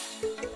Música